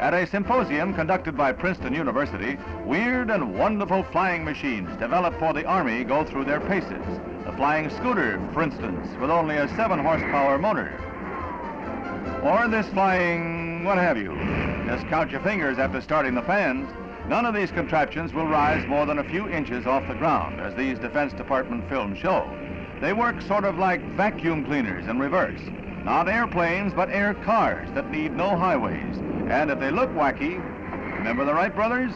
At a symposium conducted by Princeton University, weird and wonderful flying machines developed for the Army go through their paces. The flying scooter, for instance, with only a 7 horsepower motor. Or this flying, what have you. Just count your fingers after starting the fans. None of these contraptions will rise more than a few inches off the ground, as these Defense Department films show. They work sort of like vacuum cleaners in reverse. Not airplanes, but air cars that need no highways. And if they look wacky, remember the Wright brothers?